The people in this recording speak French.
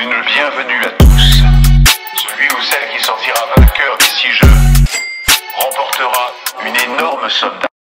une bienvenue à tous. Celui ou celle qui sortira vainqueur des six jeux remportera une énorme somme d'argent.